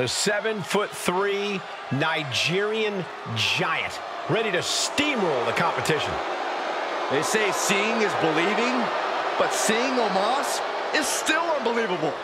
The seven foot three Nigerian giant, ready to steamroll the competition. They say seeing is believing, but seeing Omos is still unbelievable.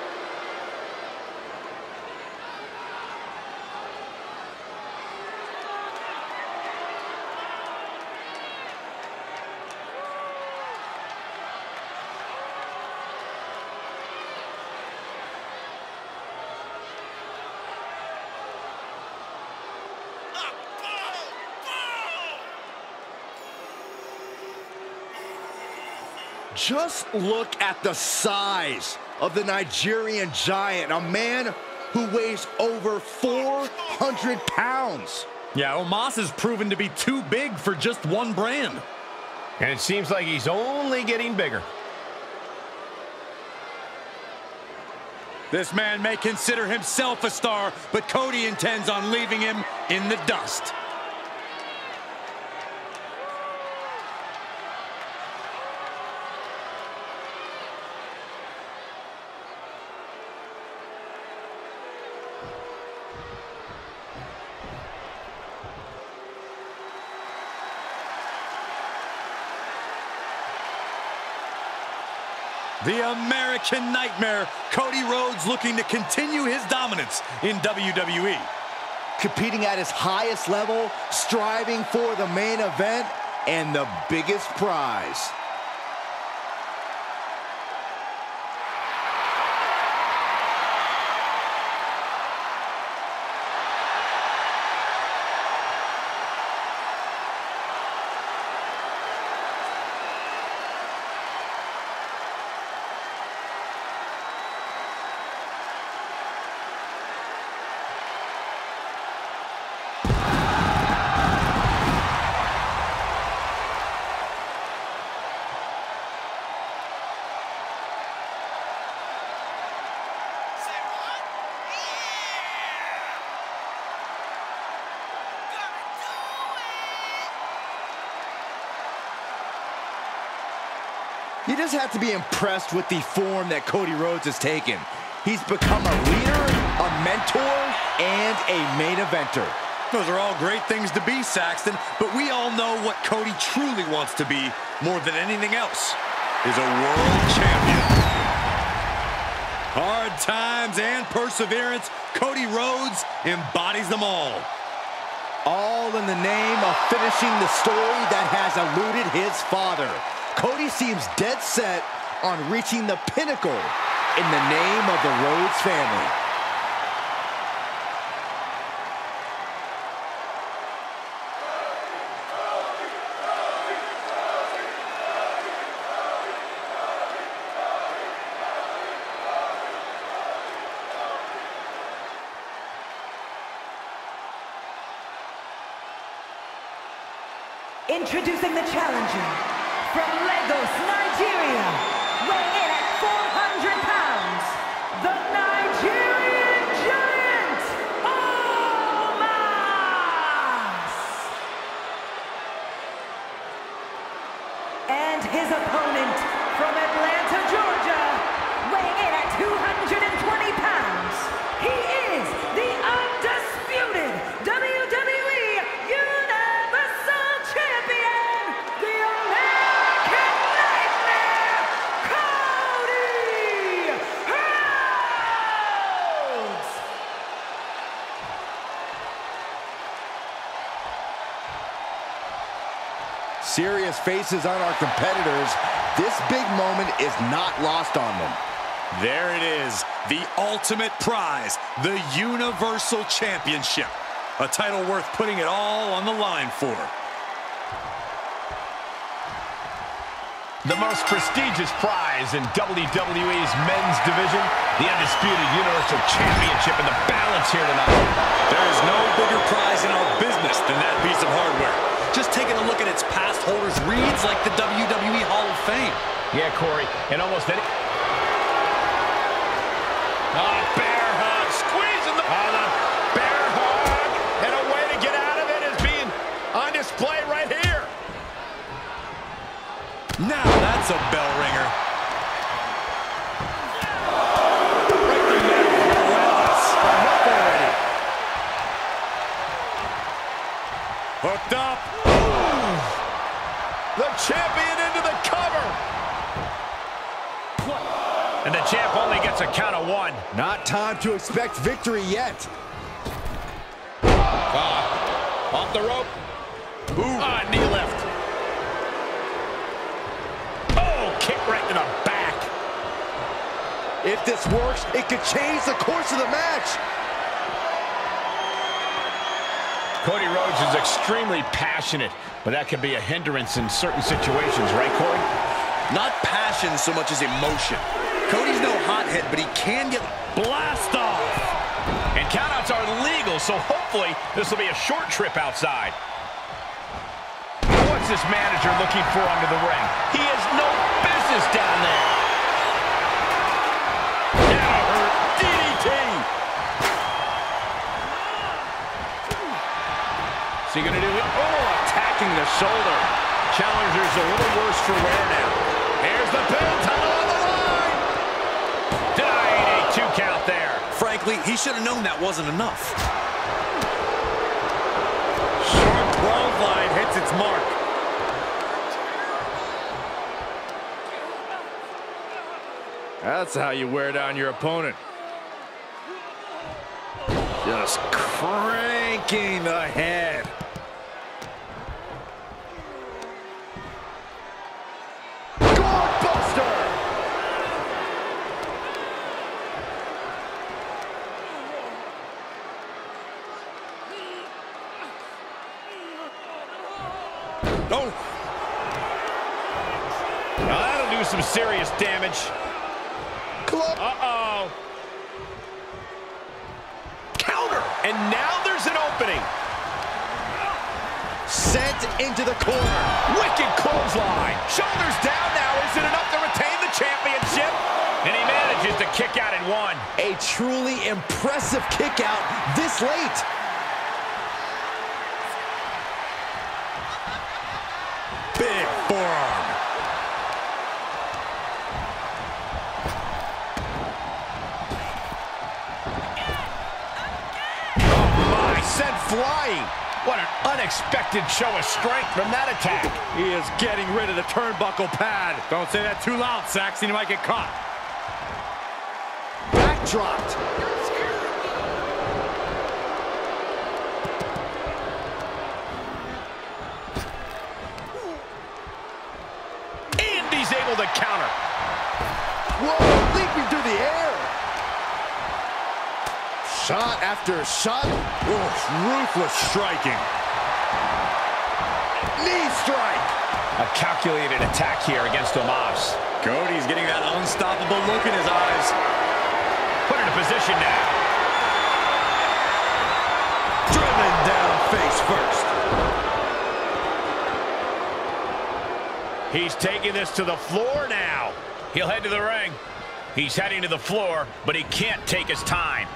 Just look at the size of the Nigerian giant, a man who weighs over 400 pounds. Yeah, Omos has proven to be too big for just one brand. And it seems like he's only getting bigger. This man may consider himself a star, but Cody intends on leaving him in the dust. The American Nightmare, Cody Rhodes looking to continue his dominance in WWE. Competing at his highest level, striving for the main event and the biggest prize. You just have to be impressed with the form that Cody Rhodes has taken. He's become a leader, a mentor, and a main eventer. Those are all great things to be, Saxton, but we all know what Cody truly wants to be more than anything else is a world champion. Hard times and perseverance, Cody Rhodes embodies them all. All in the name of finishing the story that has eluded his father. Cody seems dead set on reaching the pinnacle in the name of the Rhodes family. Introducing the challenger from Lagos, Nigeria, weighing in at 400 pounds, the Nigerian Giant, Omos! And his opponent faces on our competitors. This big moment is not lost on them. There it is, the ultimate prize, the Universal Championship. A title worth putting it all on the line for. The most prestigious prize in WWE's men's division, the Undisputed Universal Championship, and the balance here tonight. There is no bigger prize in our business than that piece of hardware. Just taking a look at its past holders reads like the WWE Hall of Fame. Yeah, Corey, and almost any... Oh, bear hug, squeezing the... Oh, the bear hug, and a way to get out of it is being on display right here. Now that's a bell Hooked up. The champion into the cover. And the champ only gets a count of one. Not time to expect victory yet. Ah, off the rope. Ah, knee lift. Oh, kick right in the back. If this works, it could change the course of the match. Cody Rhodes is extremely passionate, but that can be a hindrance in certain situations, right, Corey? Not passion so much as emotion. Cody's no hothead, but he can get blast off. And countouts are legal, so hopefully this will be a short trip outside. What's this manager looking for under the ring? He has no business down there. He going to do it? Oh, attacking the shoulder. Challenger's a little worse for wear now. Here's the pin, title on the line. Denying a two count there. Frankly, he should have known that wasn't enough. Short clothesline hits its mark. That's how you wear down your opponent. Just cranking the head. Oh, Now that'll do some serious damage. Uh-oh. Counter. And now there's an opening. Sent into the corner. Wicked clothesline. Shoulders down now. Is it enough to retain the championship? And he manages to kick out at one. A truly impressive kick out this late. Big forearm. Oh, my, sent flying. What an unexpected show of strength from that attack. He is getting rid of the turnbuckle pad. Don't say that too loud, Saxton. You might get caught. Backdropped. Whoa, leaping through the air. Shot after shot. Oof, ruthless striking. Knee strike. A calculated attack here against Omos. Cody's getting that unstoppable look in his eyes. Put in a position now. Driven down face first. He's taking this to the floor now. He'll head to the ring. He's heading to the floor, but he can't take his time.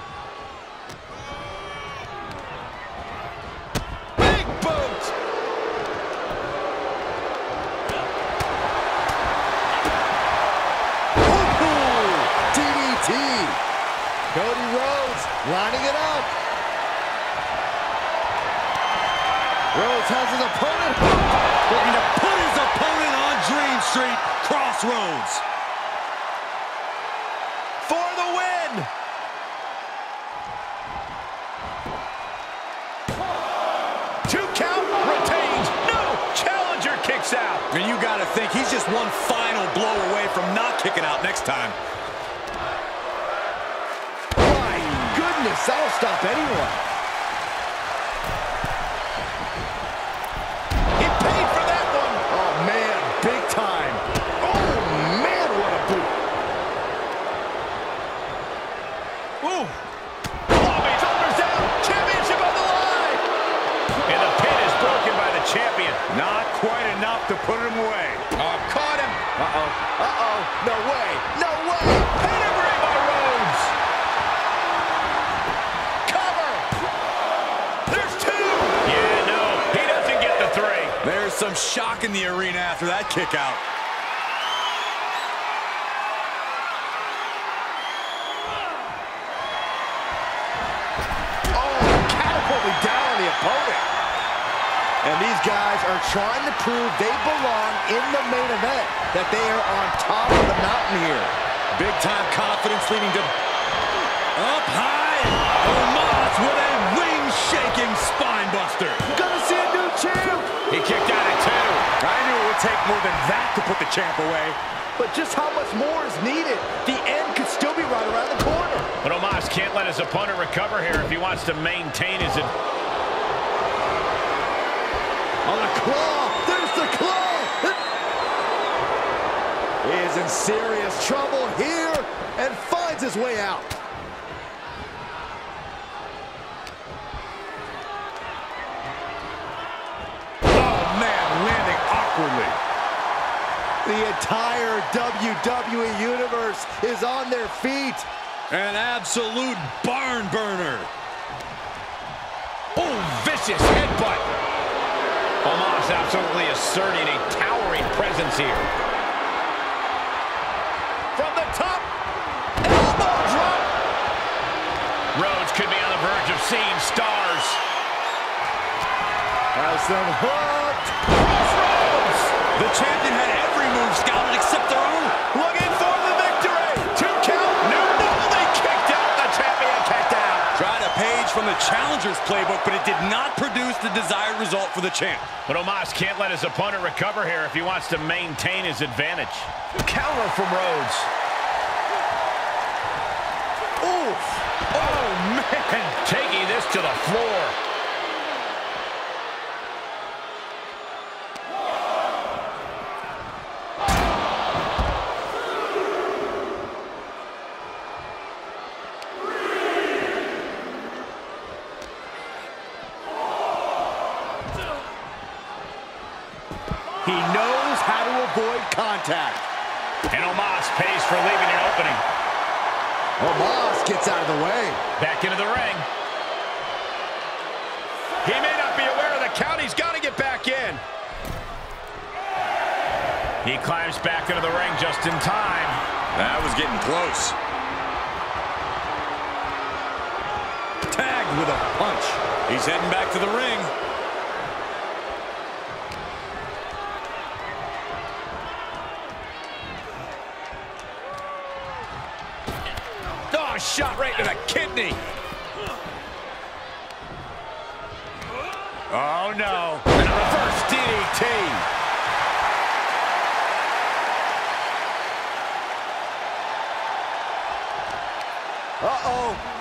Big boot. Ooh, DDT. Cody Rhodes lining it up. Rhodes has his opponent. Looking to put his opponent on Dream Street Cross Rhodes. And you got to think he's just one final blow away from not kicking out next time. My goodness, that'll stop anyone. There's some shock in the arena after that kick out. Oh, catapulted down on the opponent. And these guys are trying to prove they belong in the main event, that they are on top of the mountain here. Big time confidence leading to up high. Omos with a ring-shaking spine I knew it would take more than that to put the champ away. But just how much more is needed? The end could still be right around the corner. But Omos can't let his opponent recover here if he wants to maintain his... On the claw. There's the claw. He is in serious trouble here and finds his way out. The entire WWE Universe is on their feet. An absolute barn burner. Oh, vicious headbutt. Omos absolutely asserting a towering presence here. From the top, elbow drop. Rhodes could be on the verge of seeing stars. Has them hooked. Cross Rhodes. The champion had move scouted except their own. Looking for the victory. Two count. No, no, they kicked out. The champion kicked out. Tried a page from the challenger's playbook, but it did not produce the desired result for the champ. But Omos can't let his opponent recover here if he wants to maintain his advantage. Counter from Rhodes. Oof. Oh, man. Taking this to the floor. He knows how to avoid contact. And Omos pays for leaving an opening. Omos gets out of the way. Back into the ring. He may not be aware of the count. He's got to get back in. He climbs back into the ring just in time. That was getting close. Tagged with a punch. He's heading back to the ring. Oh, shot right to the kidney. Oh, no. And a reverse DDT. Uh-oh.